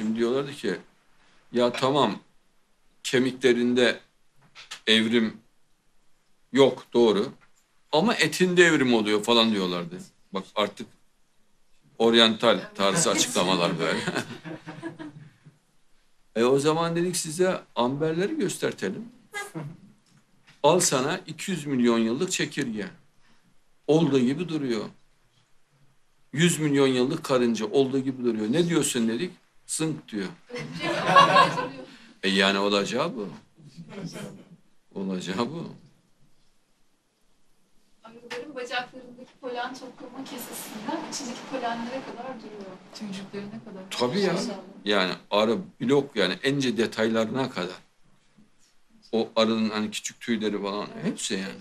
Şimdi diyorlardı ki ya tamam kemiklerinde evrim yok doğru ama etinde evrim oluyor falan diyorlardı. Bak artık oryantal tarzı açıklamalar böyle. e o zaman dedik size amberleri göstertelim. Al sana 200 milyon yıllık çekirge. Olduğu gibi duruyor. 100 milyon yıllık karınca olduğu gibi duruyor. Ne diyorsun dedik? Zınk diyor. E yani olacağı bu. Olacağı bu. Arıların bacaklarındaki polen toplama kesesinden içindeki polenlere kadar duruyor. Tüycüklerine kadar. Tabii ya. Yani arı blok yani ence detaylarına kadar. O arının hani küçük tüyleri falan hepsi yani.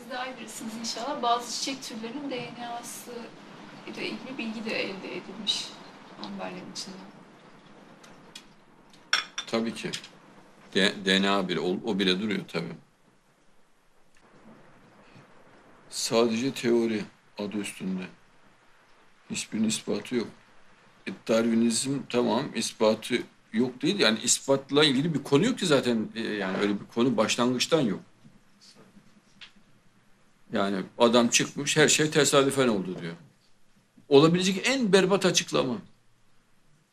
Siz daha iyi bilirsiniz inşallah. Bazı çiçek türlerinin DNA'sı ile ilgili bilgi de elde edilmiş amberlerin içinden. Tabii ki. DNA bile, o, o bile duruyor tabii. Sadece teori adı üstünde. Hiçbirinin ispatı yok. E, Darwinizm tamam ispatı yok değil. Yani ispatla ilgili bir konu yok ki zaten. E, yani öyle bir konu başlangıçtan yok. Yani adam çıkmış her şey tesadüfen oldu diyor. Olabilecek en berbat açıklama.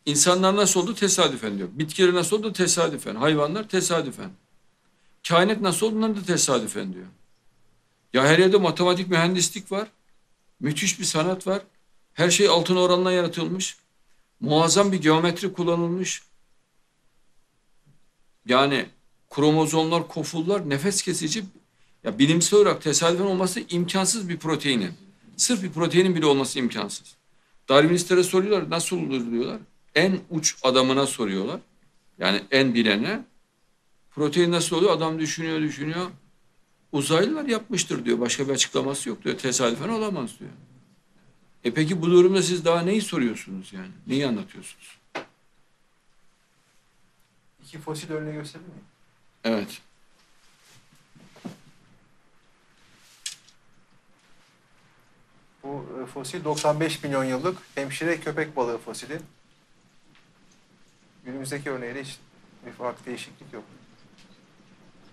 İnsanlar nasıl oldu tesadüfen diyor. Bitkiler nasıl oldu tesadüfen. Hayvanlar tesadüfen. Kainat nasıl oldu bunlar da tesadüfen diyor. Ya her yerde matematik mühendislik var. Müthiş bir sanat var. Her şey altın oranla yaratılmış. Muazzam bir geometri kullanılmış. Yani kromozomlar, kofullar nefes kesici. Ya bilimsel olarak tesadüfen olması imkansız bir proteinin. Sırf bir proteinin bile olması imkansız. Darwinistlere soruyorlar nasıl olur diyorlar. En uç adamına soruyorlar. Yani en bilene. Protein nasıl oluyor? Adam düşünüyor düşünüyor. Uzaylılar yapmıştır diyor. Başka bir açıklaması yok diyor. Tesadüfen olamaz diyor. E peki bu durumda siz daha neyi soruyorsunuz yani? Neyi anlatıyorsunuz? İki fosil örneği gösterebilir miyim? Evet. Bu e, fosil 95 milyon yıllık hemşire köpek balığı fosili. Günümüzdeki örneğiyle hiç bir farklı değişiklik yok.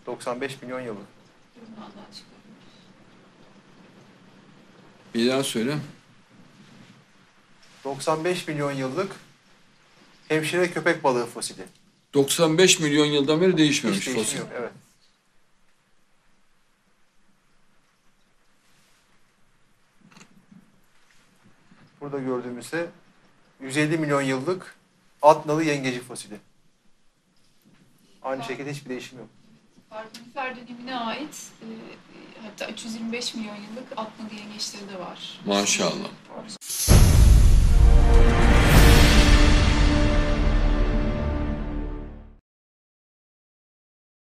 95 milyon yıllık. Bir daha söyle. 95 milyon yıllık hemşire köpek balığı fosili. 95 milyon yıldan beri değişmemiş Hiç fosil. Evet. Burada gördüğümüzde 150 milyon yıllık Adnalı yengeci fosili. Aynı şekilde hiçbir değişim yok. Karbonifer dönemine ait e, hatta 325 milyon yıllık atmalı yengeçleri de var. Maşallah.